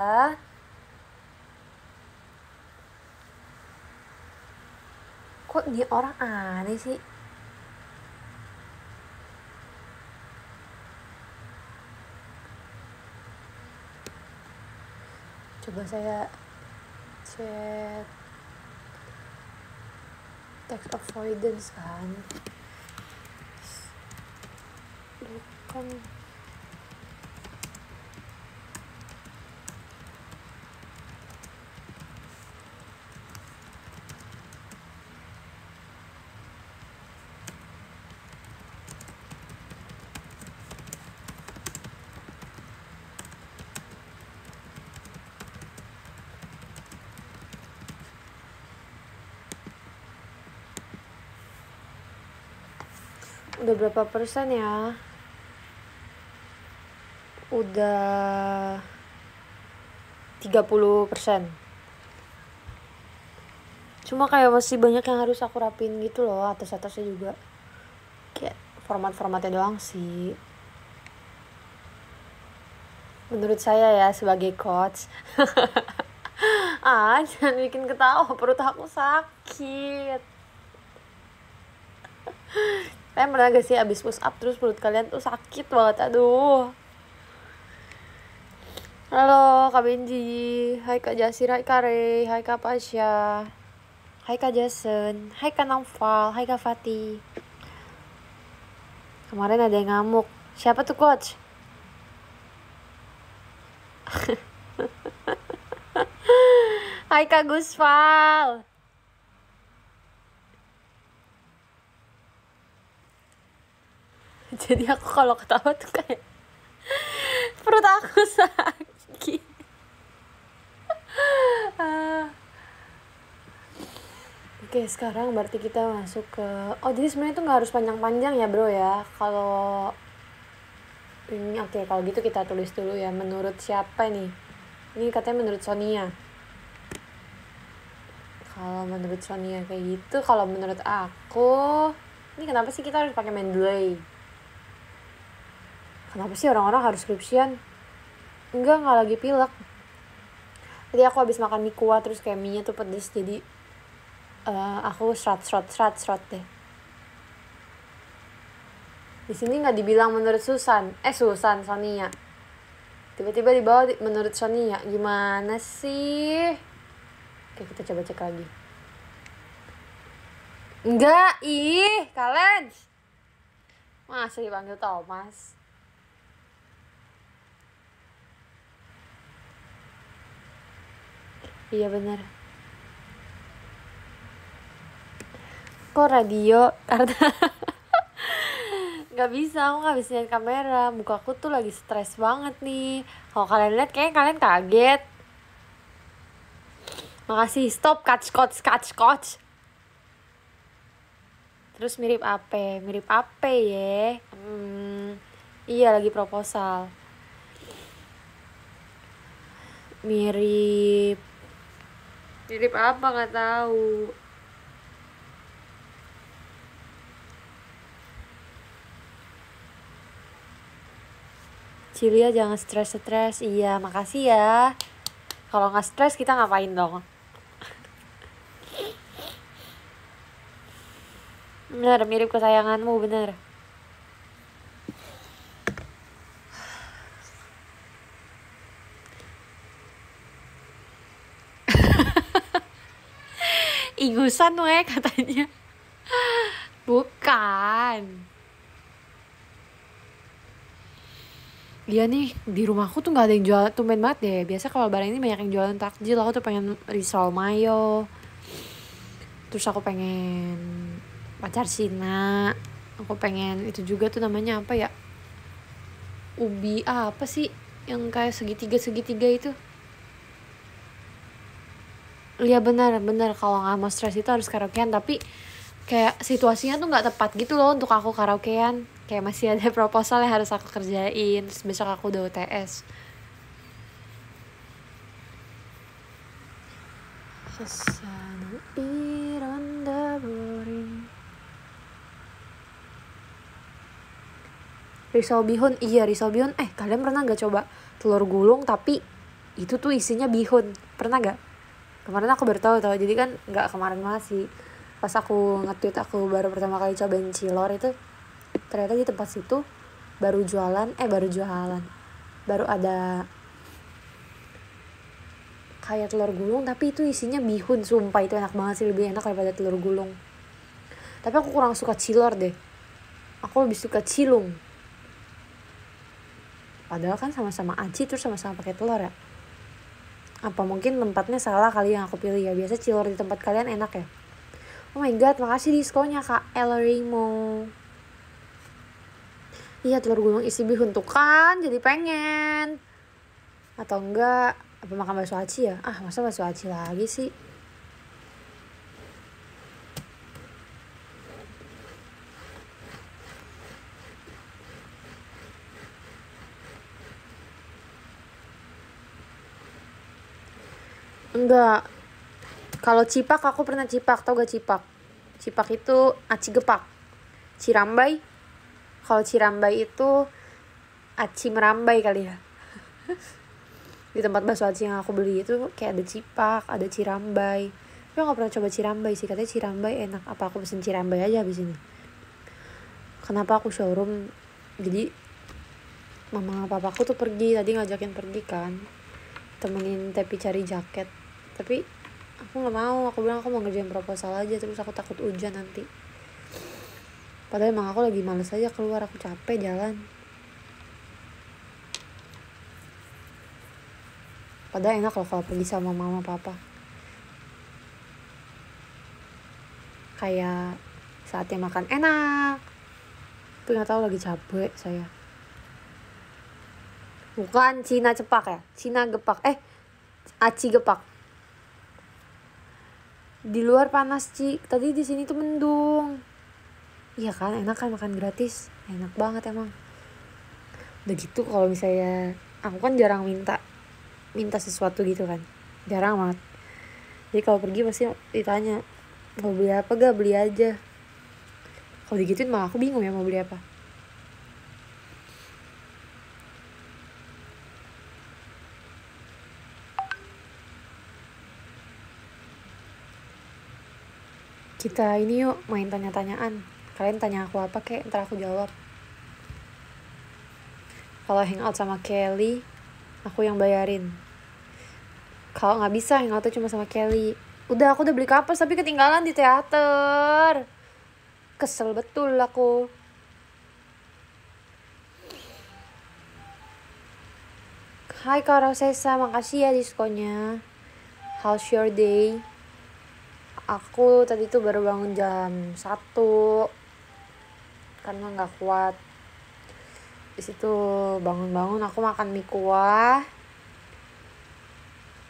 Kok dia orang aneh sih? Coba saya chat text avoidance kan. Udah berapa persen ya? Udah 30 persen. Cuma kayak masih banyak yang harus aku rapin gitu loh atas-atasnya juga. Kayak format-formatnya doang sih. Menurut saya ya sebagai coach. ah, jangan bikin ketawa perut aku sakit. Kalian pernah gak sih abis push up terus perut kalian tuh sakit banget? Aduh. Halo Kak Benji. Hai Kak Jasira Hai Kak Rey. Hai Kak Pasha. Hai Kak Jason. Hai Kak Naufal. Hai Kak Fatih. Kemarin ada yang ngamuk. Siapa tuh coach? Hai Kak Gusval jadi aku kalau ketawa tuh kayak perut aku sakit. Ah. Oke sekarang berarti kita masuk ke oh jadi sebenarnya tuh nggak harus panjang-panjang ya bro ya? Kalau ini oke kalau gitu kita tulis dulu ya menurut siapa nih ini katanya menurut Sonia. Kalau menurut Sonia kayak gitu kalau menurut aku ini kenapa sih kita harus pakai Mendeley kenapa sih orang-orang harus skripsian? Enggak nggak lagi pilek. Jadi aku habis makan mie kuah terus kayak mie tuh pedes jadi uh, aku serat serat serat serat deh. Di sini nggak dibilang menurut Susan. Eh Susan Sonia. Tiba-tiba di bawah menurut Sonia. Gimana sih? Oke kita coba cek lagi. Enggak ih kalian. Masa dipanggil Thomas iya benar. Kok radio? Karena nggak bisa aku nggak bisa lihat kamera. Muka aku tuh lagi stres banget nih. Kalau kalian lihat kayaknya kalian kaget. Makasih. Stop. Catch coach catch coach terus mirip apa mirip apa ya. Hmm, iya lagi proposal. Mirip mirip apa nggak tahu. Cilia jangan stres-stres. Iya makasih ya. Kalau nggak stres kita ngapain dong? Bener mirip kesayanganmu bener igusan we katanya. Bukan. Iya nih di rumahku tuh nggak ada yang jual tumben banget deh. Biasa kalau barang ini banyak yang jualan takjil. Aku tuh pengen risol mayo. Terus aku pengen pacar Cina aku pengen itu juga tuh namanya apa ya? Ubi ah, apa sih? Yang kayak segitiga segitiga itu Iya benar benar. Kalau nggak mau stres itu harus karaokean tapi kayak situasinya tuh nggak tepat gitu loh untuk aku karaokean. Kayak masih ada proposal yang harus aku kerjain terus besok aku udah UTS Risol bihun, iya risol bihun. Eh kalian pernah gak coba telur gulung tapi itu tuh isinya bihun. Pernah gak kemarin aku baru tahu tahu jadi kan nggak kemarin masih pas aku nge-tweet aku baru pertama kali cobain cilor itu ternyata di tempat situ baru jualan eh baru jualan. Baru ada kayak telur gulung tapi itu isinya bihun sumpah. Itu enak banget sih lebih enak daripada telur gulung. Tapi aku kurang suka cilor deh. Aku lebih suka cilung. Padahal kan sama-sama aci terus sama-sama pakai telur ya apa mungkin tempatnya salah kali yang aku pilih ya? Biasa cilor di tempat kalian enak ya? Oh my god makasih diskonnya kak Elrimo iya telur gulung isi bihun tuh kan jadi pengen. Atau enggak apa makan bakso aci ya? Ah masa bakso aci lagi sih Enggak. Kalau cipak aku pernah cipak, tau gak cipak? Cipak itu aci gepak. Cirambai. Kalau cirambai itu aci merambai kali ya. Di tempat bakso aci yang aku beli itu kayak ada cipak, ada cirambai. Tapi aku gak pernah coba cirambai sih, katanya cirambai enak. Apa aku pesen cirambai aja habis ini? Kenapa aku showroom? Jadi mama papaku tuh pergi tadi ngajakin pergi kan temenin tapi cari jaket tapi aku nggak mau. Aku bilang aku mau ngerjain proposal aja terus aku takut hujan nanti. Padahal emang aku lagi males aja keluar aku capek jalan. Padahal enak loh kalau pergi sama mama papa. Kayak saatnya makan enak. Tapi nggak tahu lagi capek saya. Bukan Cina cepak ya? Cina gepak. Eh aci gepak di luar panas Ci. Tadi di sini tuh mendung. Iya kan enak kan makan gratis. Enak banget emang. Udah gitu kalau misalnya aku kan jarang minta minta sesuatu gitu kan. Jarang banget. Jadi kalau pergi pasti ditanya mau beli apa gak beli aja. Kalau digituin malah aku bingung ya mau beli apa kita ini yuk main tanya-tanyaan. Kalian tanya aku apa kek? Ntar aku jawab. Kalau hangout sama Kelly aku yang bayarin. Kalau nggak bisa hangout tuh cuma sama Kelly. Udah aku udah beli kapas tapi ketinggalan di teater. Kesel betul aku. Hai Kak Rosesa, makasih ya diskonnya. How's your day? Aku tadi tuh baru bangun jam satu. Karena nggak kuat. Di situ bangun-bangun aku makan mie kuah.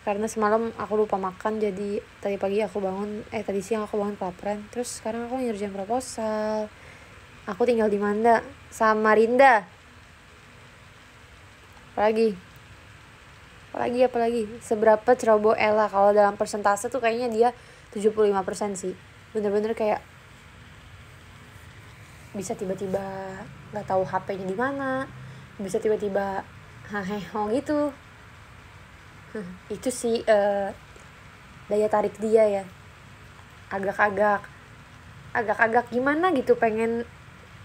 Karena semalam aku lupa makan jadi tadi pagi aku bangun eh tadi siang aku bangun kelaparan. Terus sekarang aku ngerjain proposal aku tinggal di Manda sama Rinda. Apalagi? Apalagi apalagi? Seberapa ceroboh Ella? Kalau dalam persentase tuh kayaknya dia 75% sih. Bener-bener kayak bisa tiba-tiba nggak tahu HP-nya di mana bisa tiba-tiba haheho gitu. Itu sih uh, daya tarik dia ya. Agak-agak agak-agak gimana gitu pengen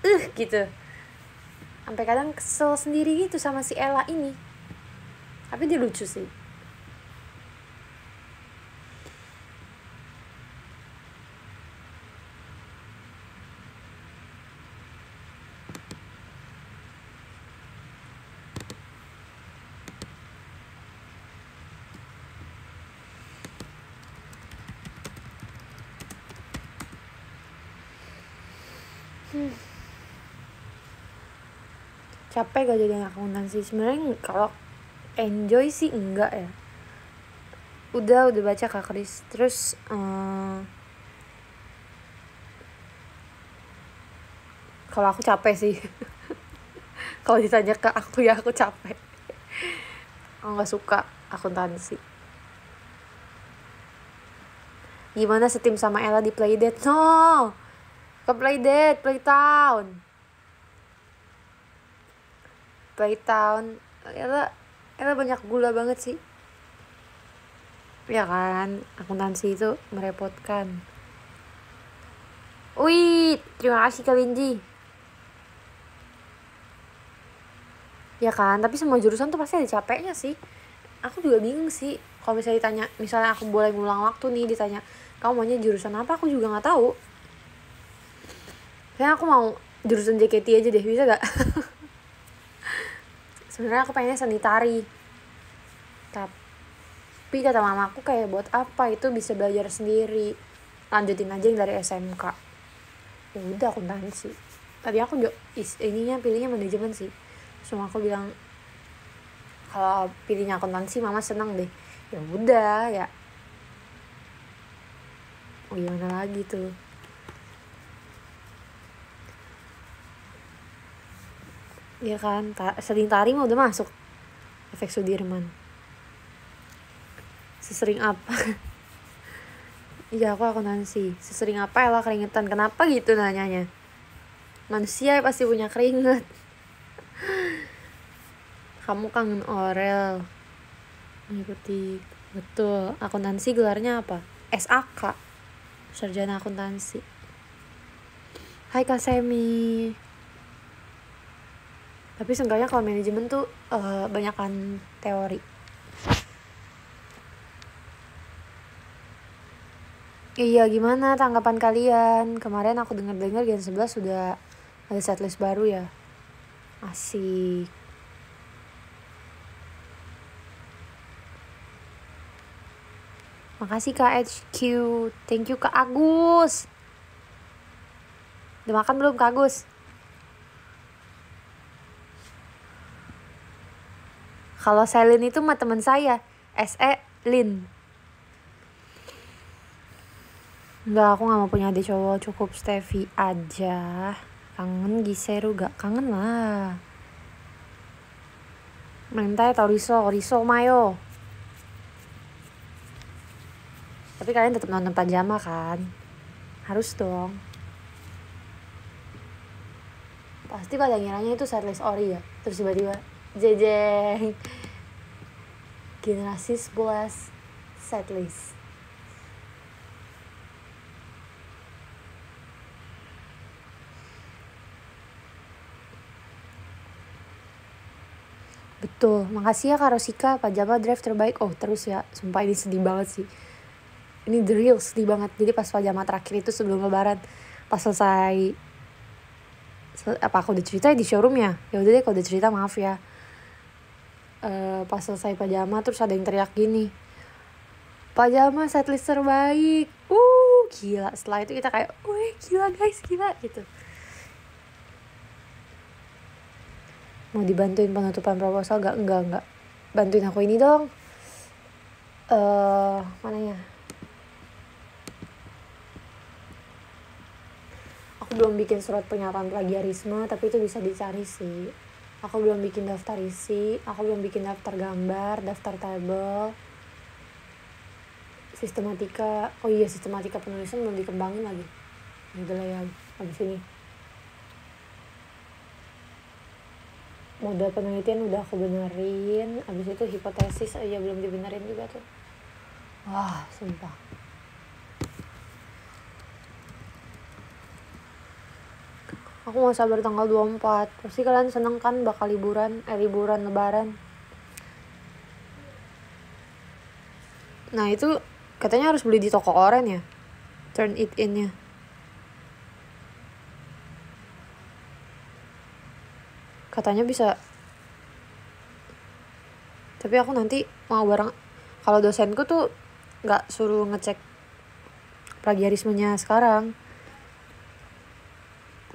eh uh, gitu. Sampai kadang kesel sendiri gitu sama si Ella ini. Tapi dia lucu sih capek gak jadi akuntansi sebenarnya kalau enjoy sih enggak ya. Udah udah baca kak Kris. Terus uh, kalau aku capek sih. Kalau ditanya ke aku ya aku capek. Aku nggak suka akuntansi. Gimana setim sama Ella di playdate? No! Ke playdate playtown Playtown Ella Ella banyak gula banget sih ya kan akuntansi itu merepotkan Wih, terima kasih Kak Winji. Ya kan, tapi semua jurusan tuh pasti ada capeknya sih. Aku juga bingung sih. Kalau misalnya ditanya, misalnya aku boleh ngulang waktu nih, ditanya, kamu maunya jurusan apa? Aku juga nggak tahu. Kayaknya aku mau jurusan JKT aja deh, bisa gak? Sebenarnya aku pengennya seni tari. Tapi kata mamaku kayak buat apa? Itu bisa belajar sendiri. Lanjutin aja yang dari SMK ya udah akuntansi tadi aku juga ininya pilihnya manajemen sih. Cuma aku bilang kalau pilihnya akuntansi mama seneng deh. Ya udah ya. Oh gimana lagi tuh ya kan ta sering tari mah udah masuk efek Sudirman sesering apa Iya aku akuntansi. Sesering apa ya lah keringetan? Kenapa gitu nanyanya? Manusia pasti punya keringet. Kamu kangen Orel. Mengikuti betul. Akuntansi gelarnya apa? SAK. Sarjana akuntansi. Hai Kak Semi. Tapi seenggaknya kalau manajemen tuh uh, banyakan teori Iya, gimana tanggapan kalian? Kemarin aku dengar-dengar Gen 11 sudah ada setlist baru ya. Asik. Makasih Kak HQ. Thank you Kak Agus. Udah makan belum Kak Agus? Kalau Selin itu mah teman saya. SE Lin. Enggak, aku gak mau punya adik cowok, cukup Steffi aja. Kangen Giseru gak? Kangen lah. Mentai atau riso, riso mayo. Tapi kalian tetap nonton pajama kan? Harus dong. Pasti pada ngiranya itu setlist ori ya. Terus tiba-tiba, jejeng. Generasi 11 setlist. Betul, makasih ya Kak Rosika, pajama drive terbaik. Oh terus ya, sumpah ini sedih banget sih. Ini the real sedih banget. Jadi pas pajama terakhir itu sebelum lebaran, pas selesai apa aku udah cerita di showroom ya ya udah deh kalau udah cerita maaf ya uh, pas selesai pajama terus ada yang teriak gini pajama setlist terbaik. Uh gila. Setelah itu kita kayak wih gila guys gila gitu. Mau dibantuin penutupan proposal gak enggak enggak bantuin aku ini dong. Eh uh, mana ya? Aku belum bikin surat pernyataan plagiarisme tapi itu bisa dicari sih aku belum bikin daftar isi aku belum bikin daftar gambar daftar tabel. Sistematika oh iya sistematika penulisan belum dikembangin lagi. Gitu lah ya habis ini. Modal penelitian udah aku benerin abis itu hipotesis aja belum dibenerin juga tuh. Wah sumpah aku mau sabar tanggal 24 pasti kalian seneng kan bakal liburan eh liburan lebaran. Nah itu katanya harus beli di toko oren ya? Turn it in nya katanya bisa. Tapi aku nanti mau bareng. Kalau dosenku tuh nggak suruh ngecek plagiarismenya sekarang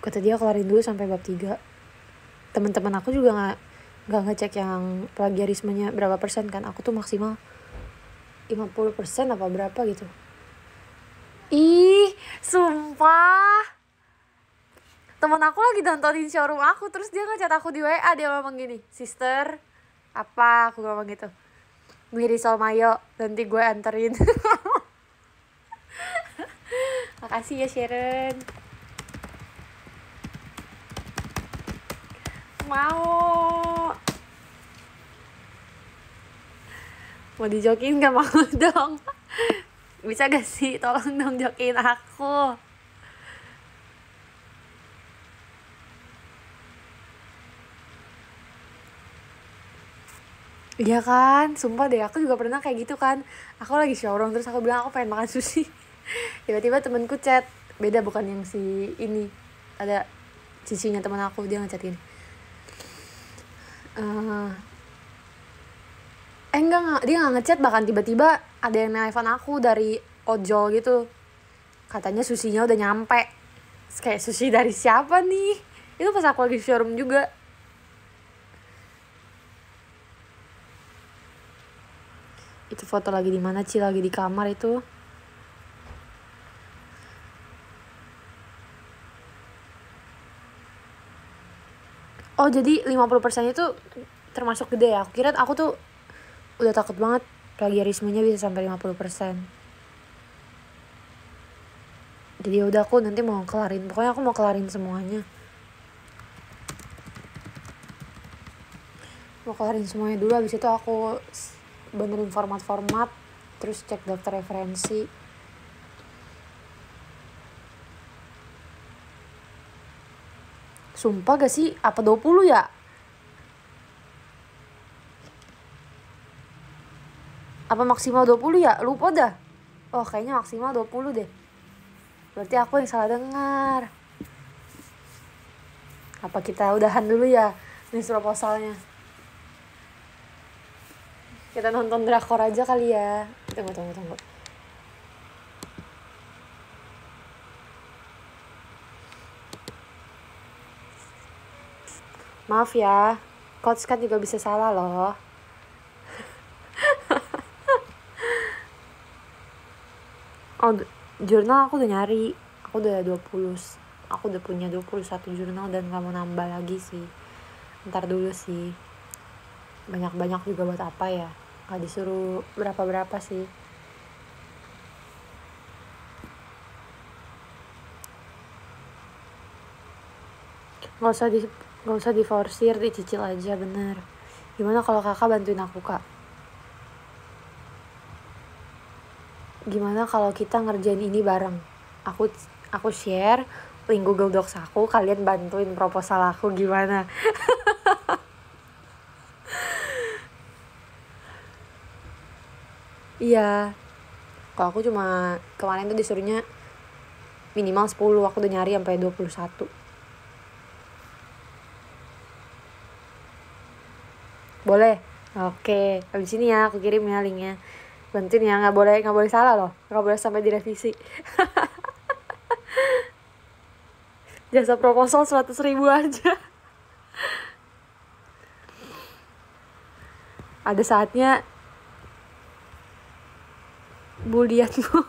kata dia kelarin dulu sampai bab 3 teman-teman aku juga nggak nggak ngecek yang plagiarismenya berapa persen kan. Aku tuh maksimal 50 persen apa berapa gitu. Ih sumpah. Temen aku lagi nontonin showroom aku terus dia ngechat aku di WA dia ngomong gini sister apa? Aku ngomong gitu. Miri Solmayo nanti gue anterin. Makasih ya Sharon mau. Mau dijokin gak mau dong? Bisa gak sih? Tolong dong jokin aku. Iya kan, sumpah deh aku juga pernah kayak gitu kan. Aku lagi showroom terus aku bilang aku pengen makan sushi. Tiba-tiba temenku chat. Beda bukan yang si ini. Ada sisinya teman aku dia ngechat gini uh, eh enggak nggak dia nggak ngechat bahkan tiba-tiba ada yang nelfon aku dari ojol gitu. Katanya susinya udah nyampe. Terus kayak sushi dari siapa nih? Itu pas aku lagi showroom juga. Itu foto lagi di mana Ci? Lagi di kamar itu oh jadi 50% itu termasuk gede ya? Aku kira aku tuh udah takut banget plagiarismenya bisa sampai 50% jadi ya udah aku nanti mau kelarin. Pokoknya aku mau kelarin semuanya. Mau kelarin semuanya dulu. Habis itu aku benerin format-format terus cek daftar referensi sumpah gak sih? Apa 20 ya? Apa maksimal 20 ya? Lupa dah. Oh kayaknya maksimal 20 deh. Berarti aku yang salah dengar. Apa kita udahan dulu ya nih proposalnya? Kita nonton drakor aja kali ya. Tunggu tunggu tunggu maaf ya coach kan juga bisa salah loh. Oh jurnal aku udah nyari. Aku udah 20 aku udah punya 21 jurnal dan gak mau nambah lagi sih. Ntar dulu sih. Banyak-banyak juga buat apa ya? Gak disuruh berapa-berapa sih. Nggak usah di nggak usah diforsir dicicil aja bener. Gimana kalau kakak bantuin aku kak? Gimana kalau kita ngerjain ini bareng? Aku aku share link Google Docs aku kalian bantuin proposal aku gimana? Iya. Kalau aku cuma kemarin tuh disuruhnya minimal 10 aku udah nyari sampai 21 boleh. Oke. Habis ini ya aku kirim ya linknya. Bantuin ya nggak boleh nggak boleh salah loh. Nggak boleh sampai direvisi. Jasa proposal seratus ribu aja. Ada saatnya bulianmu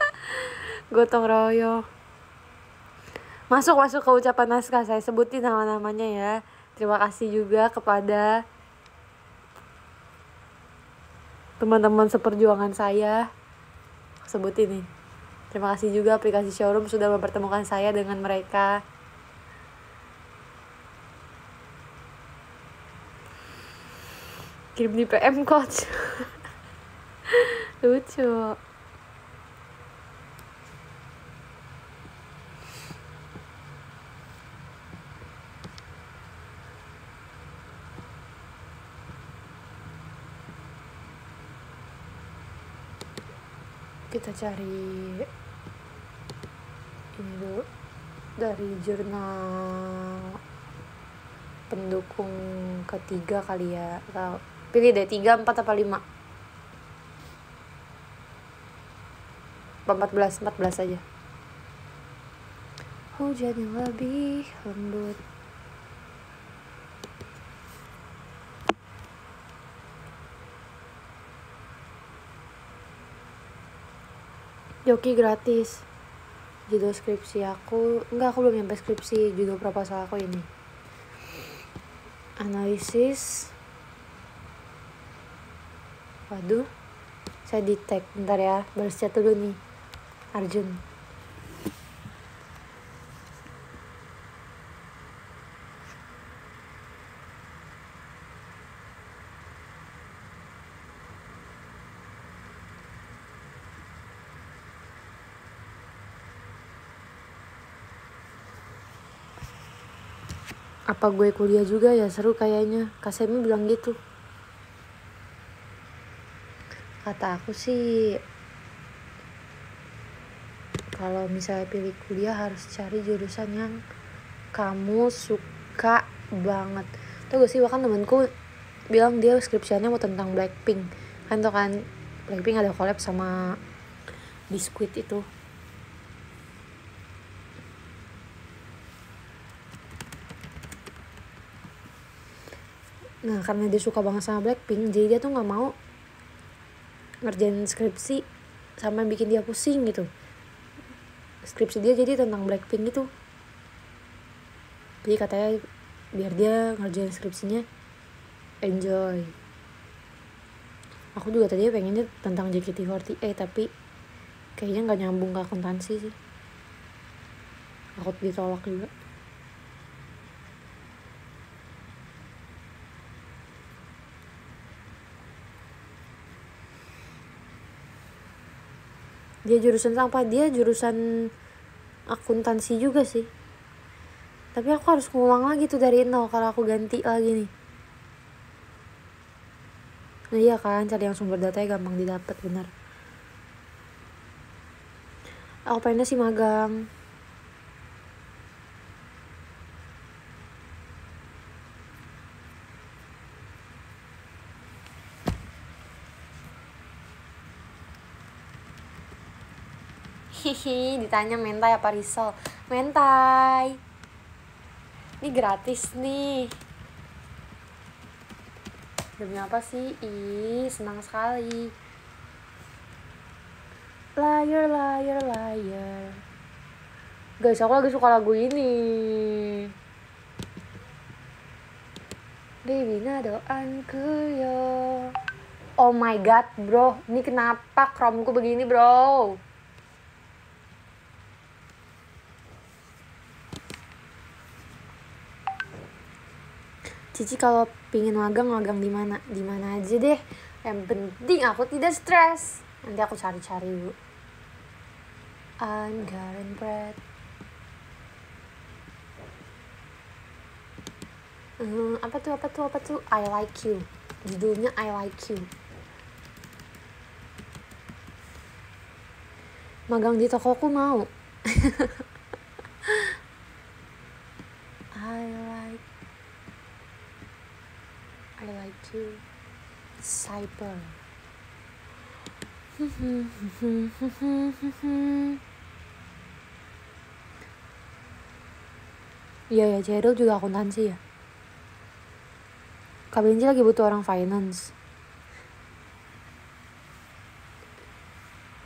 gotong royong. Masuk masuk ke ucapan naskah. Saya sebutin nama-namanya ya. Terima kasih juga kepada teman-teman seperjuangan saya. Sebut ini. Terima kasih juga aplikasi showroom sudah mempertemukan saya dengan mereka. Kirim di PM coach. Lucu kita cari ini dulu. Dari jurnal pendukung ketiga kali ya. Atau pilih deh tiga empat apa lima? Empat belas? Empat belas aja. Hujan yang lebih lembut Joki gratis. Judul skripsi aku enggak aku belum nyampe skripsi judul proposal aku ini. Analisis. Waduh saya tag bentar ya chat dulu nih Arjun apa gue kuliah juga ya seru kayaknya. Kasemi bilang gitu. Kata aku sih kalau misalnya pilih kuliah harus cari jurusan yang kamu suka banget. Tuh gak sih bahkan temenku bilang dia skripsiannya mau tentang Blackpink. Kan tuh kan Blackpink ada collab sama Biskuit itu nah karena dia suka banget sama Blackpink jadi dia tuh nggak mau ngerjain skripsi sama bikin dia pusing gitu. Skripsi dia jadi tentang Blackpink gitu. Jadi katanya biar dia ngerjain skripsinya enjoy. Aku juga tadi pengennya tentang JKT48 tapi kayaknya nggak nyambung ke akuntansi sih. Aku ditolak juga dia jurusan apa? Dia jurusan akuntansi juga sih. Tapi aku harus ngulang lagi tuh dari nol kalau aku ganti lagi nih. Nah iya kan cari yang sumber datanya gampang didapat bener aku pengennya sih magang Hihi, ditanya mentai apa risol? Mentai. Ini gratis nih. Demi apa sih? Ih, senang sekali. Liar, liar, liar. Guys, aku lagi suka lagu ini. Baby nadoanku yo. Oh my god, bro. Ini kenapa chrome begini, bro? Cici kalau pingin magang magang di mana? Di mana aja deh. Yang penting aku tidak stres. Nanti aku cari-cari I'm getting bread. Hmm, apa tuh apa tuh apa tuh? I like you. Judulnya I like you. Magang di tokoku mau I like You Cyber Iya ya, Cheryl juga akuntansi ya. Kak Benji lagi butuh orang finance.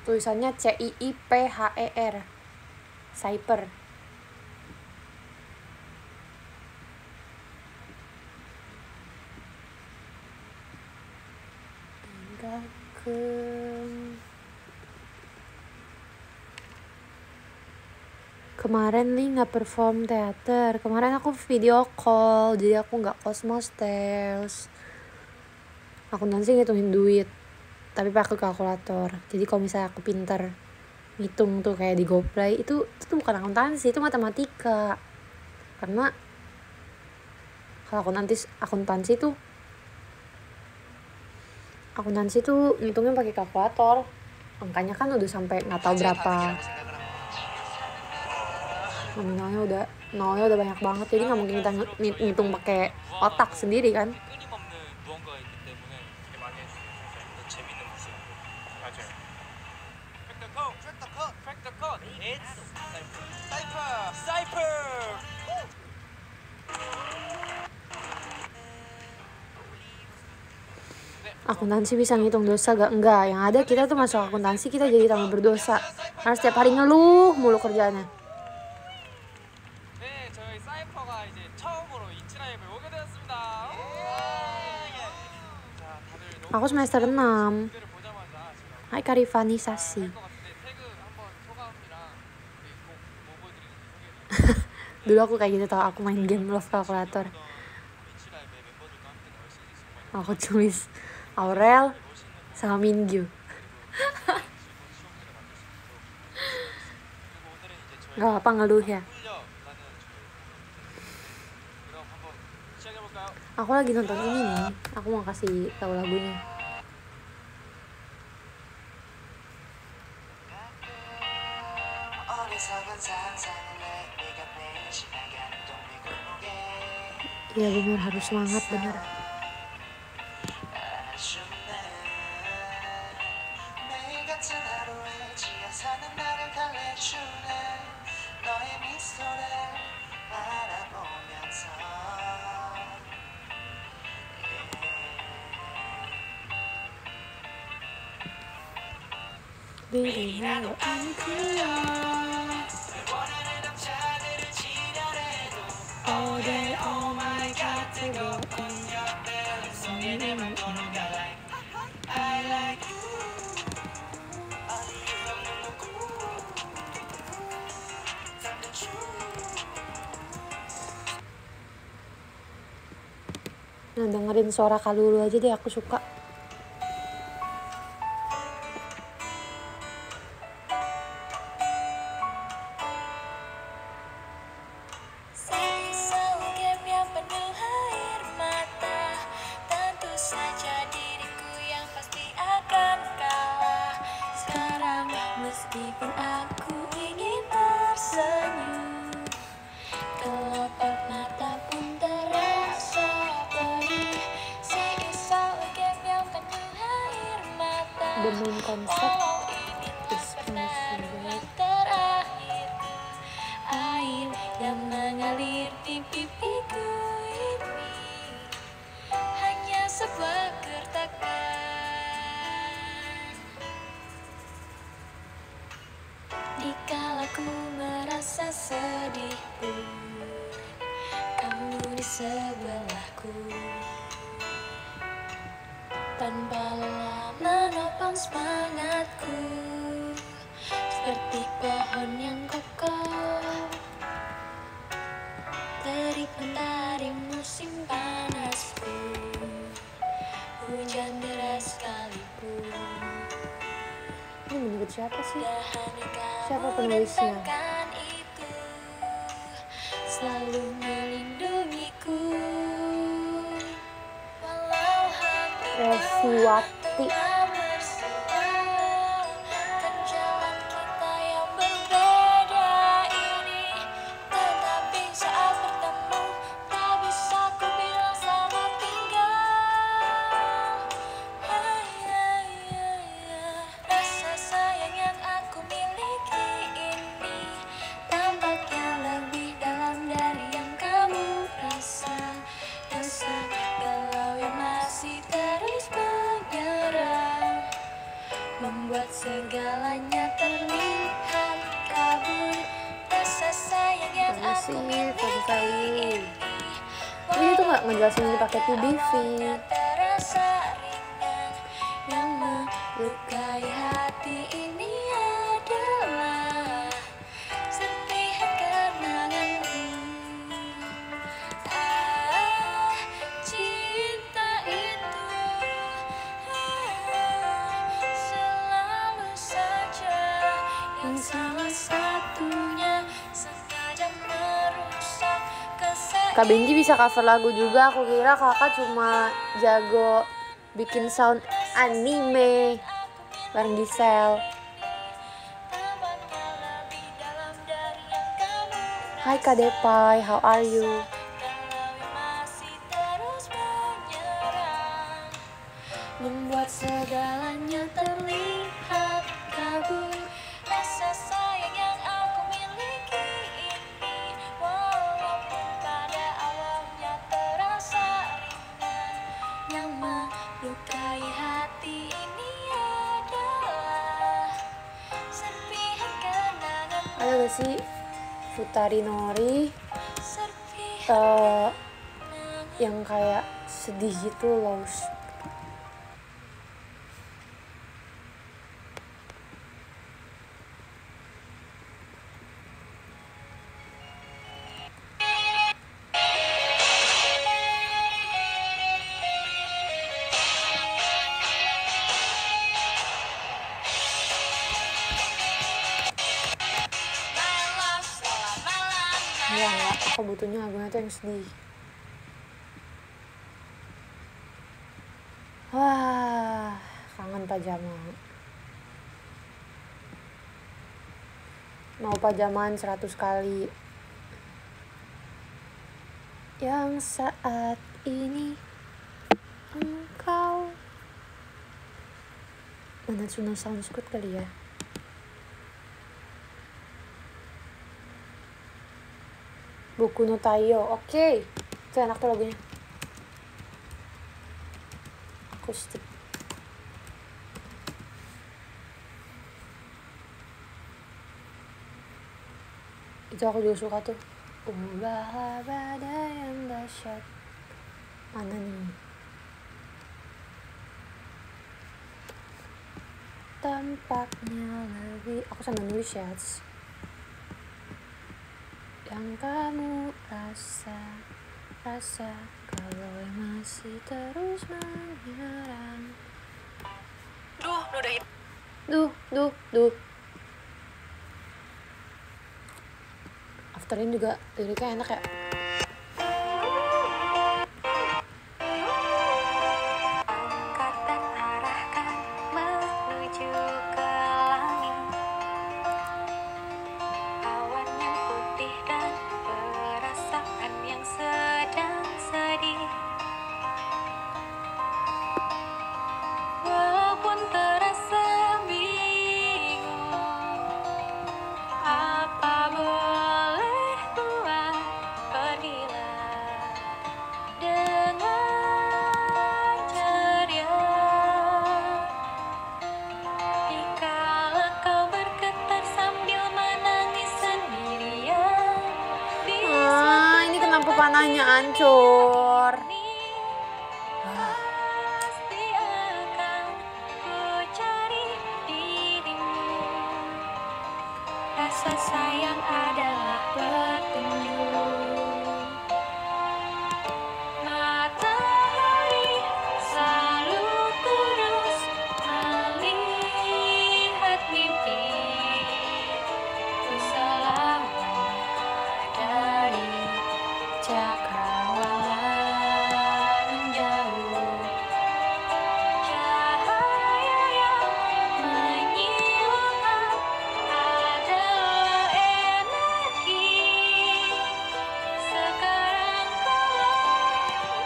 Tulisannya C I I P H E R. Cyber. Kemarin nih nggak perform teater. Kemarin aku video call jadi aku nggak cosmos tales aku nanti ngitungin duit tapi pakai kalkulator. Jadi kalau misalnya aku pinter ngitung tuh kayak di GoPlay itu itu tuh bukan akuntansi itu matematika. Karena kalau akuntansi akuntansi tuh akuntansi tuh ngitungnya pakai kalkulator. Angkanya kan udah sampai nggak tahu berapa. nominalnya udah nolnya udah banyak banget jadi nggak mungkin kita ngitung pakai otak sendiri kan akuntansi bisa ngitung dosa gak? Enggak, yang ada kita tuh masuk akuntansi kita jadi tambah berdosa Harus setiap hari ngeluh mulu kerjanya Aku semester 6. Hai Karifanisasi. Dulu aku kayak gitu tau, aku main game Love Calculator. Aku tulis Aurel sama Mingyu. Nggak apa ngeluh ya. Aku lagi nonton ini nih. Aku mau kasih tahu lagunya. Ya benar. Harus semangat benar. Nah, dengerin suara kalulu aja deh aku suka. belum konsep sih? Siapa penulisnya? selalu melindungiku. Resiwati Kak Benji bisa cover lagu juga aku kira kakak cuma jago bikin sound anime bareng Gisel Hai Kak Depay, how are you? Wednesday. Wah, kangen pajama Mau pajaman 100 kali. Yang saat ini engkau Mana Suno sounds good kali ya Buku no Tayo oke itu enak tuh lagunya. Akustik. Itu aku juga suka tuh. Ubah badai yang dahsyat. Mana nih? Tampaknya lebih aku sama nulis ya yang kamu rasa rasa kalau masih terus menyerang. Duh, udah duh duh duh. After ini juga liriknya enak ya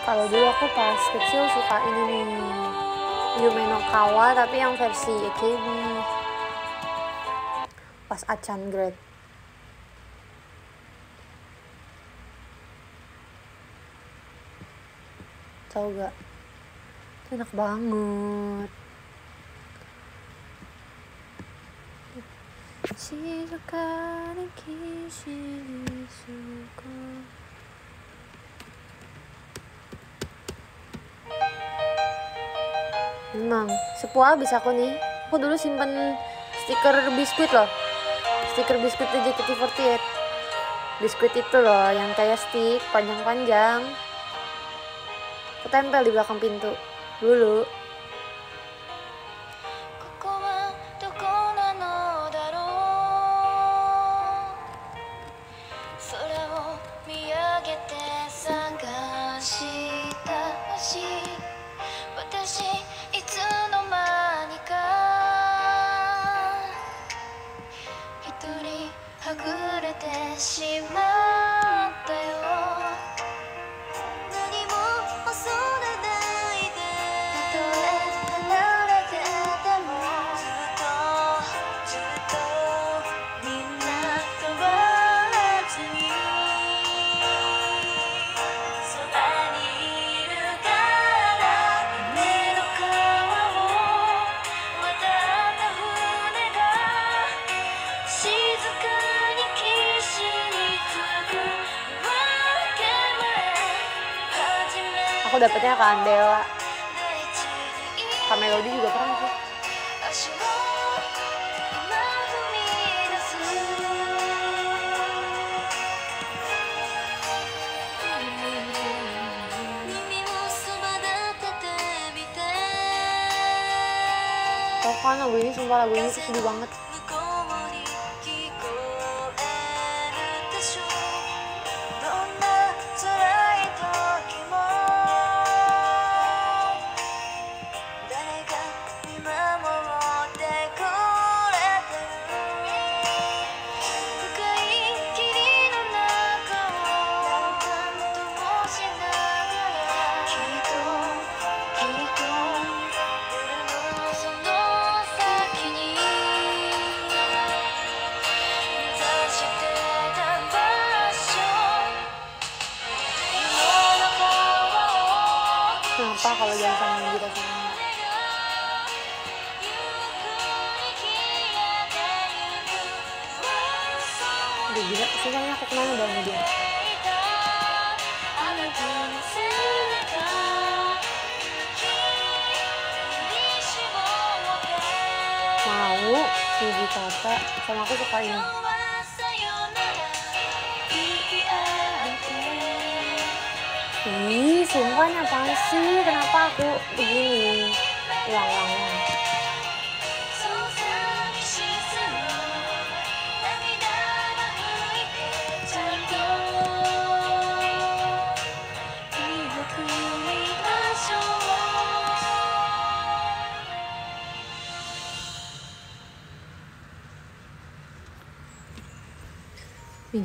kalau dulu aku pas kecil suka ini nih Yume no Kawa tapi yang versi AKB pas Achan Grade. Tau gak? Itu enak banget. Shizuka ni kishi suko Memang, sepuah habis aku nih. Aku dulu simpen stiker biskuit loh. Stiker biskuit JKT48. Biskuit itu loh, yang kayak stick, panjang-panjang. Aku tempel di belakang pintu. Dulu. Lagu ini, sumpah lagu ini tuh sedih banget.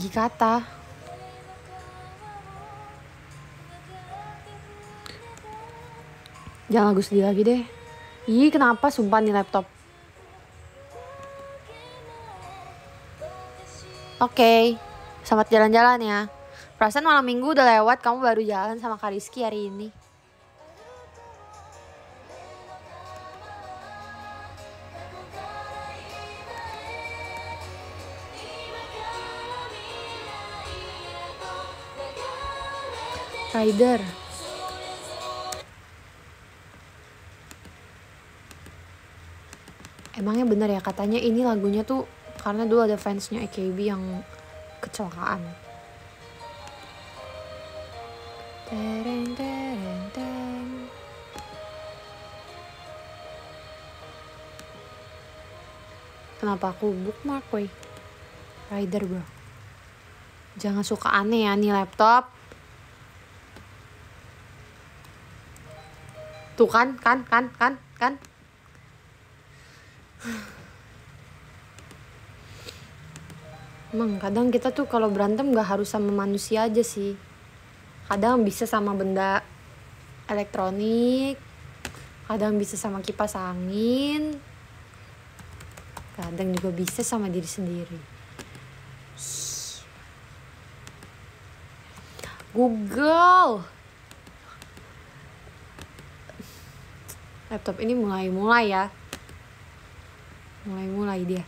Gigi kata. Jangan lagu sedih lagi deh. Ih, kenapa sumpah nih laptop? Oke, selamat jalan-jalan ya. Perasaan malam minggu udah lewat, kamu baru jalan sama Kak Rizky hari ini. Rider. Emangnya bener ya katanya ini lagunya tuh karena dulu ada fansnya AKB yang kecelakaan. Kenapa aku bookmark weh? Rider bro. Jangan suka aneh ya nih laptop. Tuh kan, kan, kan, kan, kan. Emang kadang kita tuh kalau berantem gak harus sama manusia aja sih. Kadang bisa sama benda elektronik, kadang bisa sama kipas angin, kadang juga bisa sama diri sendiri. Google. Laptop ini mulai-mulai ya. Mulai-mulai dia.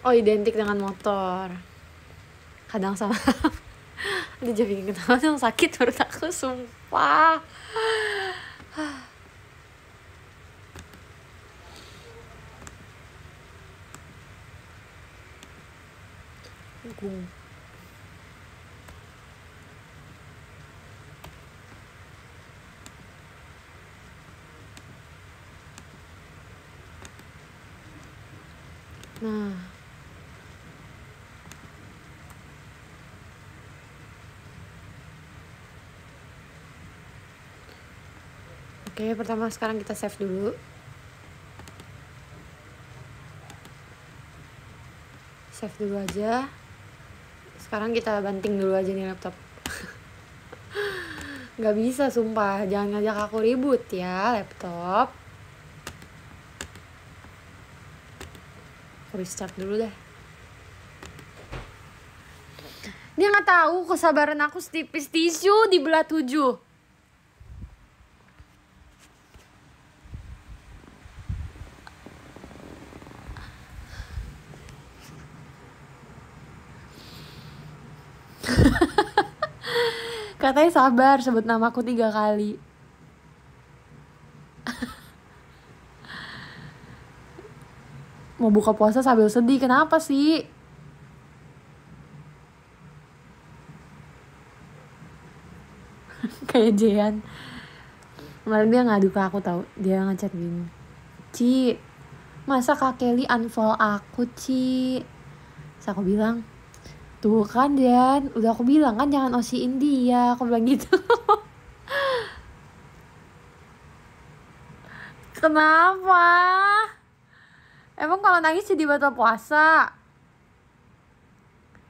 Oh identik dengan motor. Kadang sama. Aduh jadi bikin ketawa yang sakit perut aku sumpah. Gung. Nah. Oke, pertama sekarang kita save dulu. Save dulu aja. Sekarang kita banting dulu aja nih laptop. Gak bisa sumpah, jangan ngajak aku ribut ya laptop. Restart dulu deh. Dia nggak tahu kesabaran aku setipis tisu di belah tujuh. Katanya sabar sebut namaku tiga kali. Mau buka puasa sambil sedih, kenapa sih? Kayak Jean. Kemarin dia ngadu ke aku tau, dia ngechat gini. Ci, masa Kak Kelly unfollow aku, Ci? Terus aku bilang, Tuh kan Dian, udah aku bilang kan jangan osiin dia, aku bilang gitu. Kenapa? Emang kalau nangis jadi batal puasa?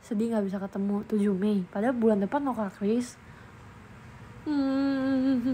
Sedih gak bisa ketemu 7 Mei, padahal bulan depan mau Kris. Hmm.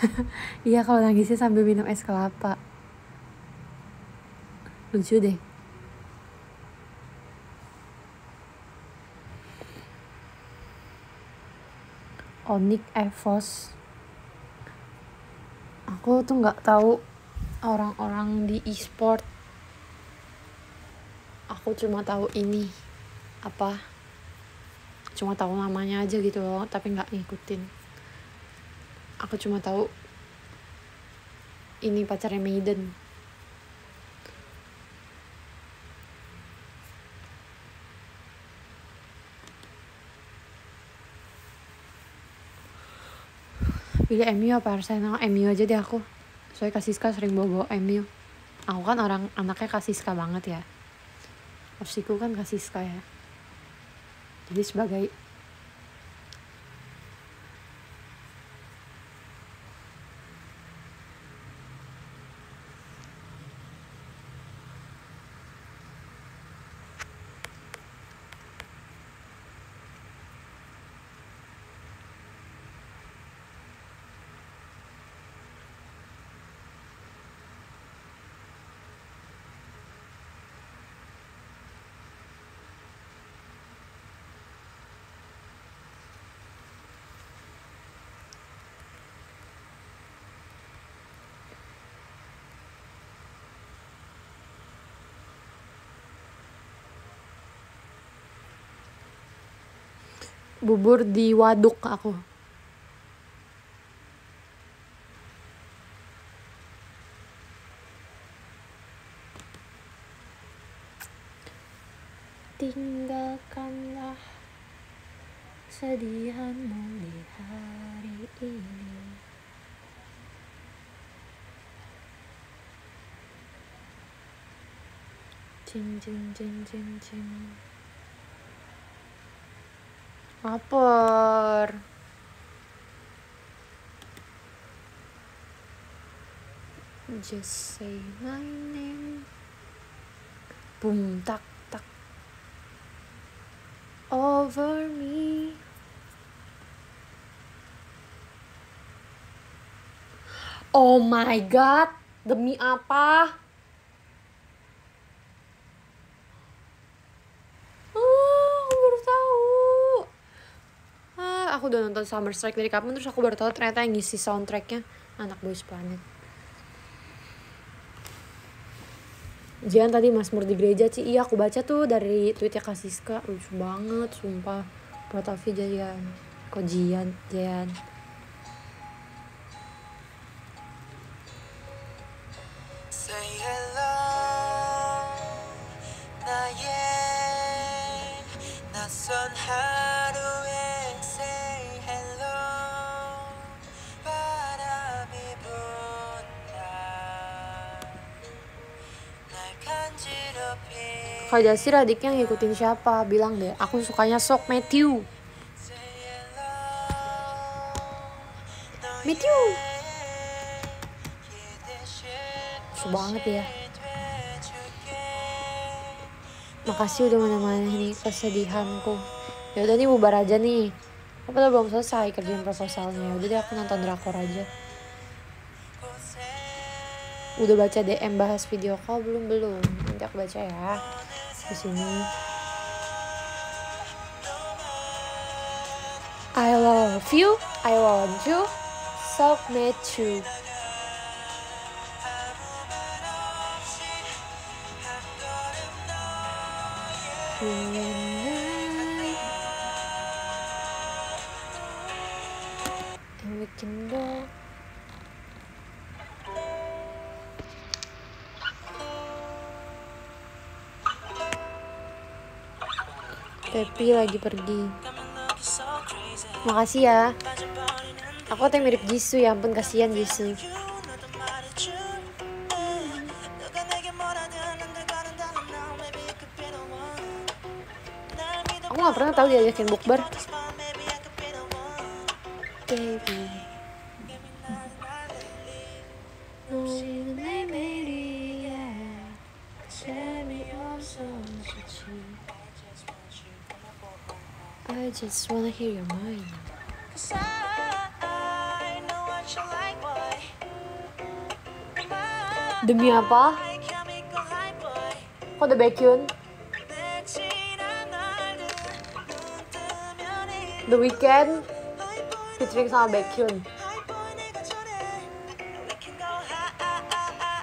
Iya kalau nangisnya sambil minum es kelapa. Lucu deh. Onyx Evos. Aku tuh nggak tahu orang-orang di e-sport. Aku cuma tahu ini apa? Cuma tahu namanya aja gitu loh, tapi nggak ngikutin. Aku cuma tahu ini pacarnya Maiden. Pilih MU apa Arsenal? MU aja deh aku. Soalnya Kasiska sering bawa-bawa MU. Aku kan orang anaknya Kasiska banget ya. Opsiku kan Kasiska ya. Jadi sebagai bubur di waduk aku. Tinggalkanlah sedihanmu di hari ini. Cing cing cing cing cing. Lapar. Just say my name. Boom tak tak. Over me. Oh my god, demi apa? Oh, aku baru tahu. Ah, aku udah nonton Summer Strike dari kapan terus aku baru tahu ternyata yang ngisi soundtracknya anak Boys Planet. Jian tadi Mazmur di gereja Ci, iya aku baca tuh dari tweetnya Kasiska, lucu banget, sumpah. Pratavi Jayan, kok Jian, Jian. kalau Jasir adiknya ngikutin siapa? Bilang deh aku sukanya sok Matthew. Matthew. Su banget ya. Makasih udah menemani kesedihanku. Ya udah nih bubar aja nih. Aku udah belum selesai kerjaan proposalnya udah deh aku nonton drakor aja. Udah baca DM bahas video call belum? Belum. Nanti aku baca ya. Di sini. I love you, I want you, and I. And we can go. Tepi lagi pergi. Makasih ya. Aku tuh mirip Jisoo ya ampun kasihan Jisoo. Aku gak pernah tahu diajakin bukber. Baby. Wanna hear your mind. Cause I know what you like, what Demi apa? Kok udah Baekhyun? The Weeknd featuring sama Baekhyun.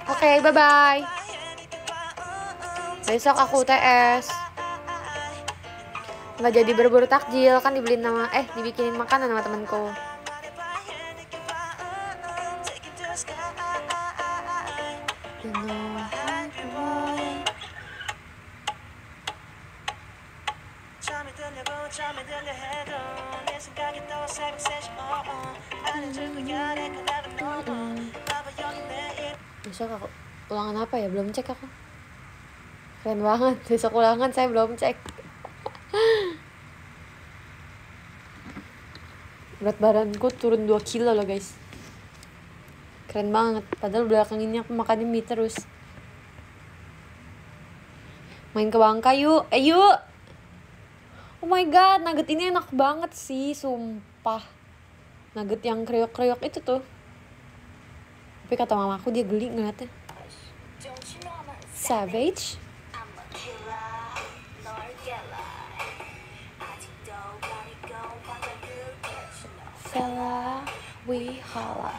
Oke, bye-bye. Besok aku UTS nggak jadi berburu takjil kan dibeliin nama eh dibikinin makanan sama temanku. Besok aku ulangan apa ya? Belum cek aku. Keren banget. Besok ulangan saya belum cek. Berat badanku turun 2 kilo loh guys. Keren banget. Padahal belakang ini aku makannya mie terus. Main ke Bangka yuk. Eh yuk. Oh my god, nugget ini enak banget sih, sumpah. Nugget yang kriok-kriok itu tuh. Tapi kata mamaku dia geli ngeliatnya. Savage. Fella, we holla.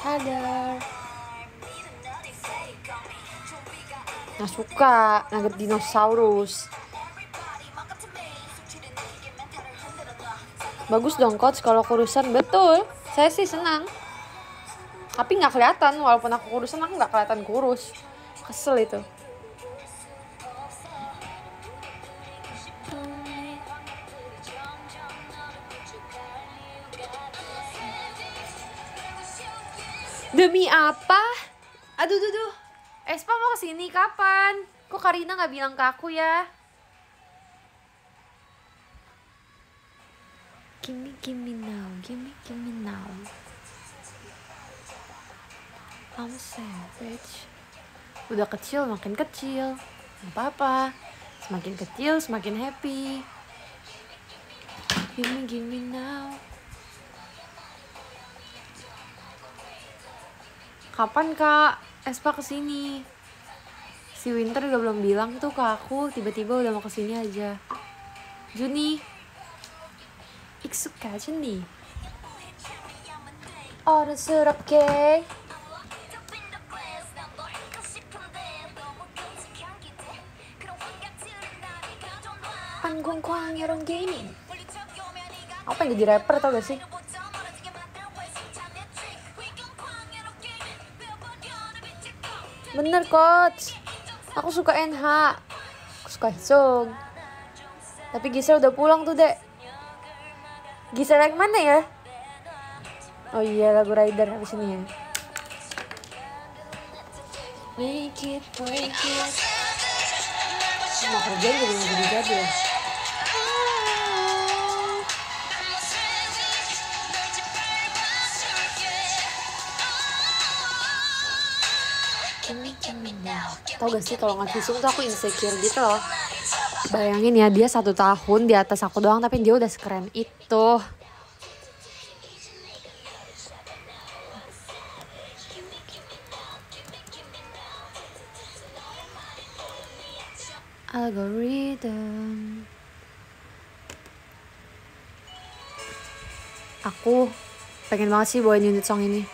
Hadar. Nggak suka nugget dinosaurus. Bagus dong coach kalau kurusan betul. Saya sih senang. Tapi nggak kelihatan walaupun aku kurusan aku nggak kelihatan kurus. Kesel itu. Demi apa? Aduh, duh, duh. Espa mau ke sini kapan? Kok Karina nggak bilang ke aku ya? Gimme, gimme now, gimme, gimme now. I'm savage. Udah kecil makin kecil. Gak apa-apa. Semakin kecil semakin happy. Gimme, gimme now. Kapan kak Espa kesini? Si Winter udah belum bilang tuh ke aku, tiba-tiba udah mau kesini aja. Juni, 익숙하지니? 어른스럽게 안공광이런 게이밍 Aku pengen jadi rapper tau gak sih? Bener coach. Aku suka NH Aku suka Hisung Tapi Gisel udah pulang tuh dek. Gisel yang mana ya? Oh iya lagu Rider habis ini ya. Make it, break it. Mau kerja jadi jadi jadi ya Tau gak sih kalau nggak visum tuh aku insecure gitu loh. Bayangin ya dia satu tahun di atas aku doang tapi dia udah sekeren itu. Algorithm. Aku pengen banget sih bawain unit song ini.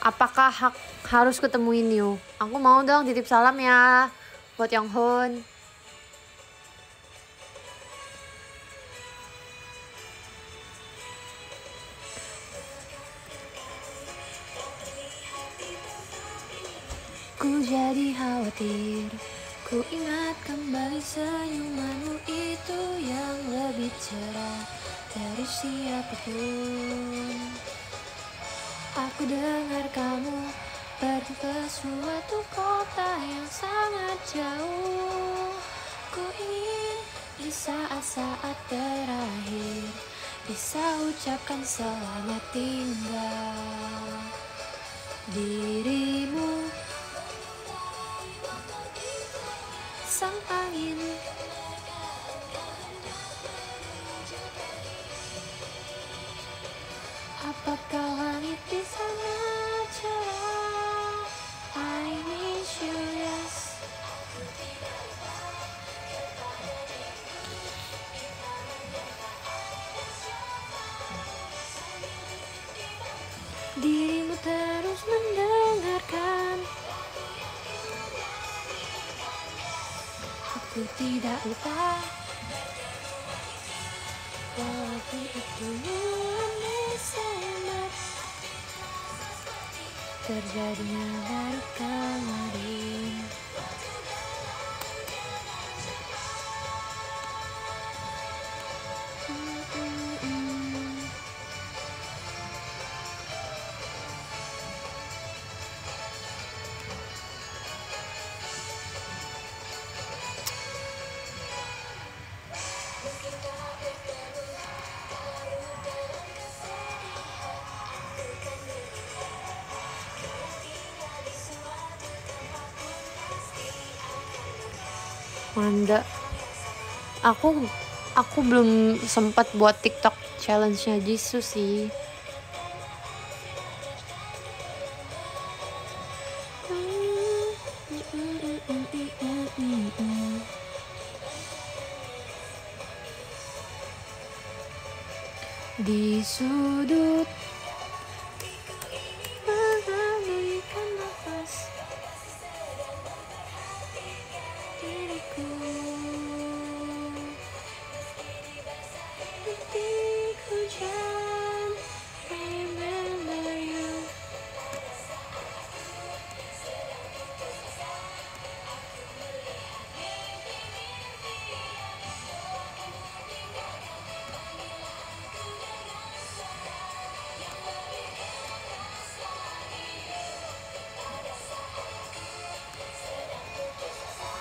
Apakah hak harus ketemuin you? Aku mau dong titip salam ya buat Yang Hun. Ku jadi khawatir Ku ingat kembali senyumanmu itu yang lebih cerah dari siapa pun Aku dengar kamu pergi ke suatu kota yang sangat jauh. Ku ingin di saat-saat terakhir Bisa ucapkan selamat tinggal. Dirimu Sang angin. Apakah tidak lupa. Walaupun itu Desember Terjadinya baru kemarin Aku aku belum sempat buat TikTok challenge-nya Jisoo sih.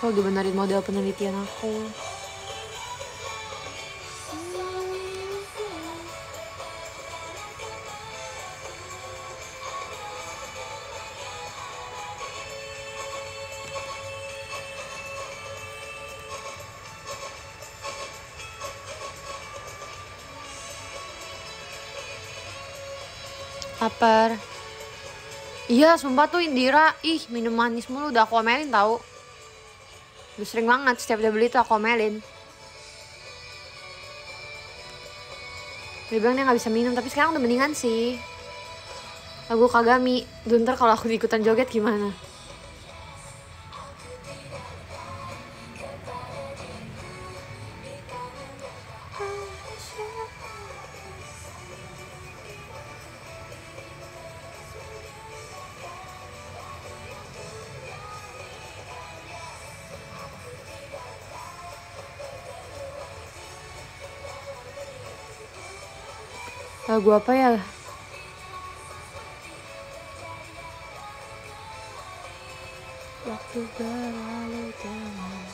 Aku lagi benerin model penelitian aku. Lapar. Iya, sumpah tuh Indira, ih minum manis mulu udah aku omelin tau. Udah sering banget setiap dia beli tuh aku omelin. Dia bilang dia gak bisa minum, tapi sekarang udah mendingan sih. Lagu Kagami, Duh, ntar kalau aku ikutan joget gimana? Lagu apa ya? Waktu berlalu jangan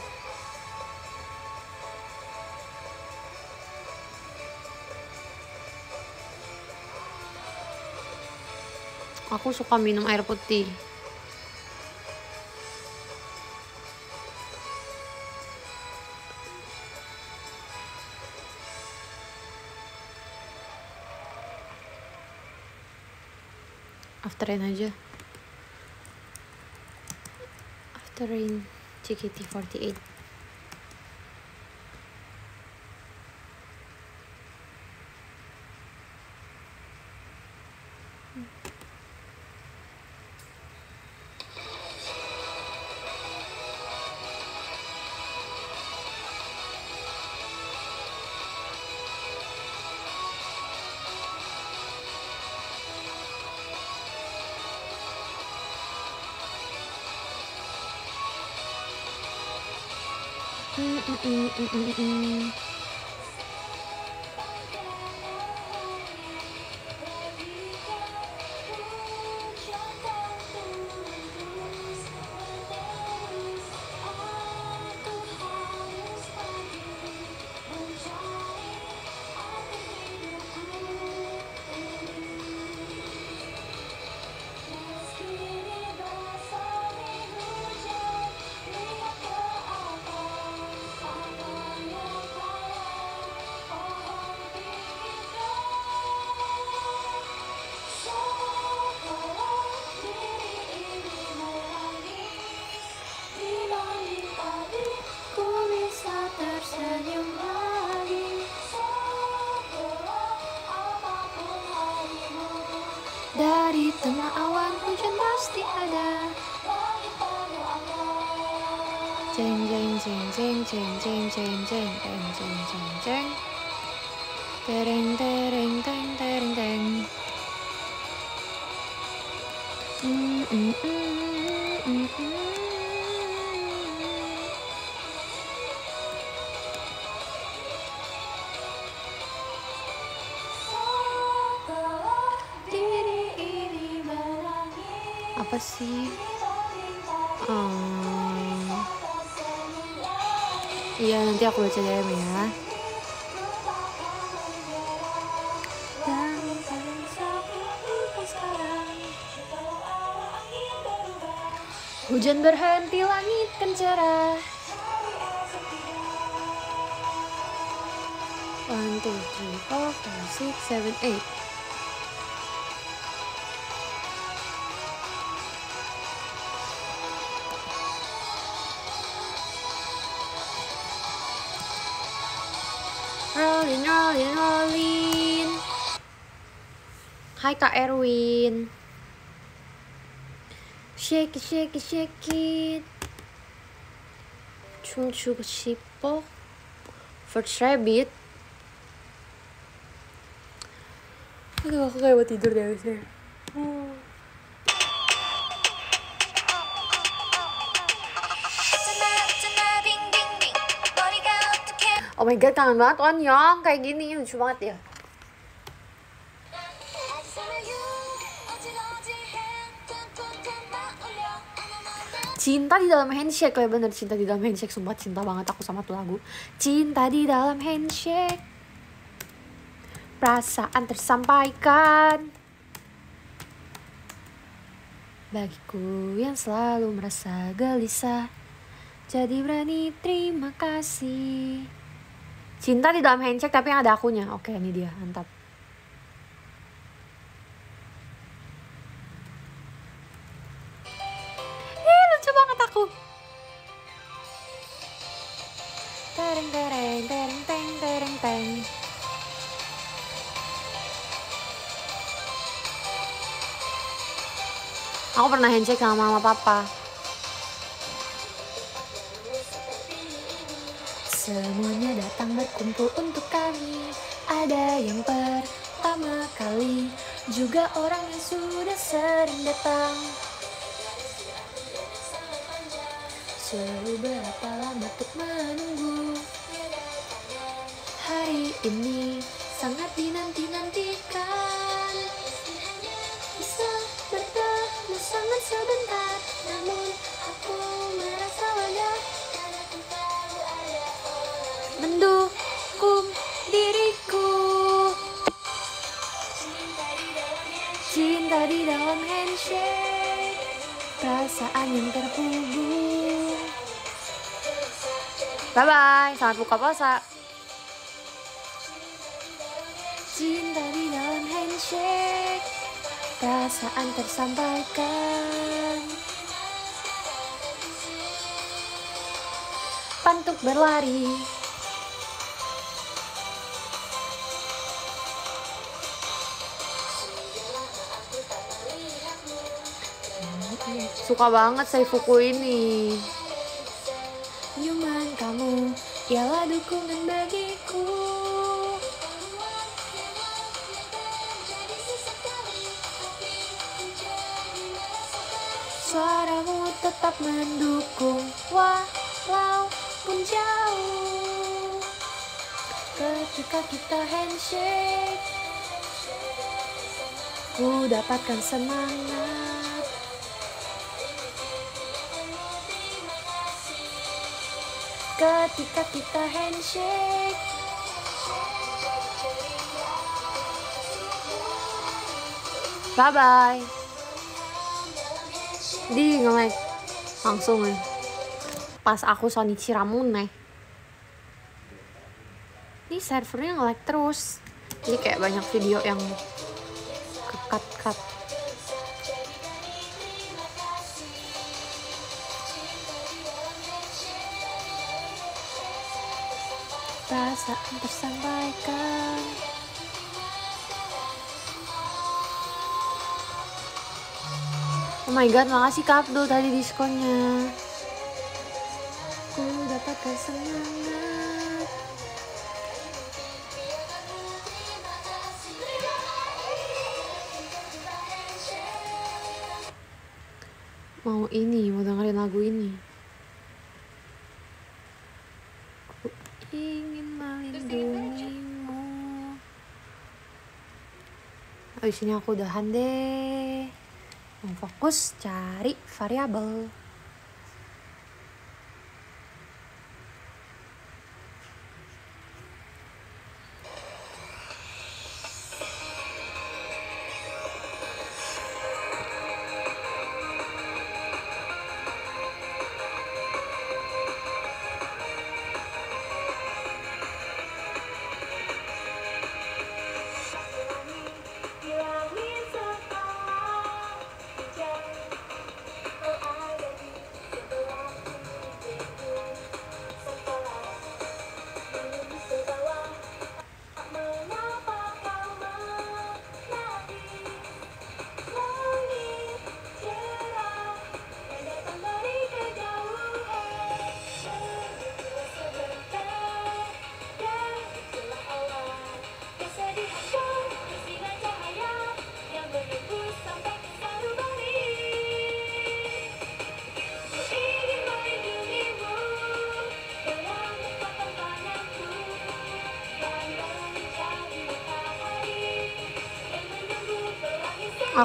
Aku suka minum air putih. Afterin aja. Afterin JKT48. Mm, mm, mm, nanti aku baca DM ya. Hujan berhenti langit kan cerah One, two, three, four, five, six, seven, eight Rolling, rolling, rolling Hai Kak Erwin Shake it, shake it, shake it 춤추고 싶어 First Rabbit Aduh aku kayak mau tidur deh abisnya 어 Oh my god kangen banget Onyong. Kayak gini lucu banget ya. Cinta di dalam handshake. Kayak bener cinta di dalam handshake. Sumpah cinta banget aku sama tuh lagu. Cinta di dalam handshake. Perasaan tersampaikan. Bagiku yang selalu merasa gelisah. Jadi berani terima kasih Cinta di dalam handshake tapi yang ada akunya. Oke ini dia. Mantap. Ih lucu banget aku. Tereng tereng tereng teng tereng teng Aku pernah handshake sama mama papa Semuanya datang berkumpul untuk kami. Ada yang pertama kali Juga orang yang sudah sering datang. Selalu berapa lama untuk menunggu? Hari ini sangat dinanti-nantikan Bye-bye, selamat buka puasa. Cinta di dalam handshake. Perasaan tersampaikan Pantuk berlari. Suka banget saya Fuku ini Ialah dukungan bagiku. Suaramu tetap mendukung Walaupun jauh. Ketika kita handshake Ku dapatkan semangat Ketika kita handshake. Bye bye Di nge Langsung nih Pas aku Sonichi Ramune Ini servernya nge terus. Jadi kayak banyak video yang Perasaan tersampaikan Oh my god, makasih Kak Abdul tadi diskonnya. Ku dapat kesenangan. Mau ini, mau dengerin lagu ini. Ku ingin melindungimu. Abis ini aku udahan deh. Fokus cari variabel.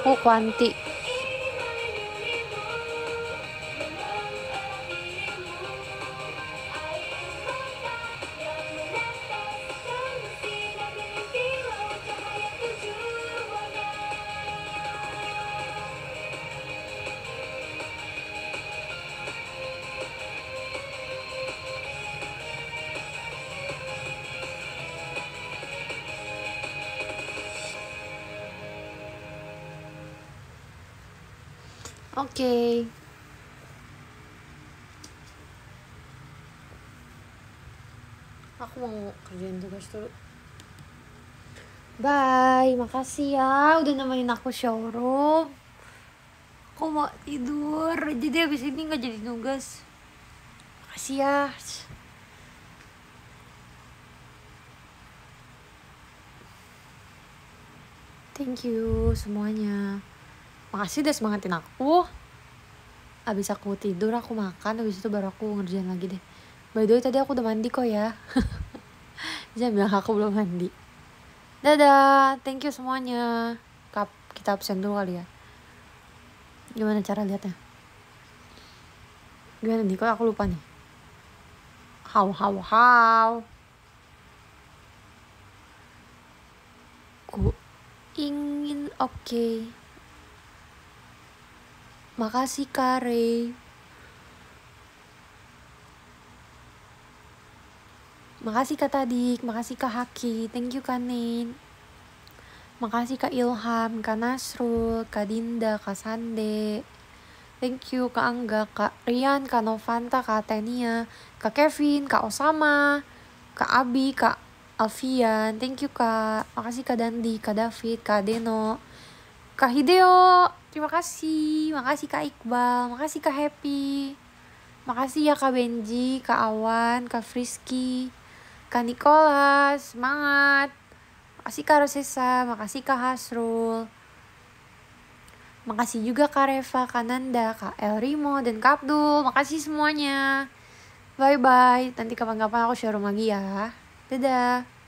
不关的 Oke. Aku mau kerjain tugas dulu. Bye, makasih ya udah nemenin aku showroom. Aku mau tidur, jadi abis ini nggak jadi tugas. Makasih ya. Thank you semuanya. Makasih udah semangatin aku. Abis aku tidur, aku makan, abis itu baru aku ngerjain lagi deh. By the way, tadi aku udah mandi kok ya. Jangan bilang aku belum mandi. Dadah, thank you semuanya. Kap, kita absen dulu kali ya. Gimana cara lihatnya? Gimana nih, kok aku lupa nih. How, how, how. Ku ingin oke. Makasih Kare. Makasih Kak Tadik, makasih Kak Haki, thank you Kak Nin. Makasih Kak Ilham, Kak Nasrul, Kak Dinda, Kak Sande. Thank you Kak Angga, Kak Rian, Kak Novanta, Kak Tenia, Kak Kevin, Kak Osama, Kak Abi, Kak Alfian. Thank you Kak. Makasih Kak Dandi, Kak David, Kak Deno, Kak Hideo. Terima kasih. Makasih Kak Iqbal, makasih Kak Happy. Makasih ya Kak Benji, Kak Awan, Kak Frisky, Kak Nicholas, semangat. Makasih Kak Rosesa, makasih Kak Hasrul. Makasih juga Kak Reva, Kak Nanda, Kak El Rimo, dan Kak Abdul. Makasih semuanya. Bye-bye. Nanti kapan-kapan aku showroom lagi ya. Dadah.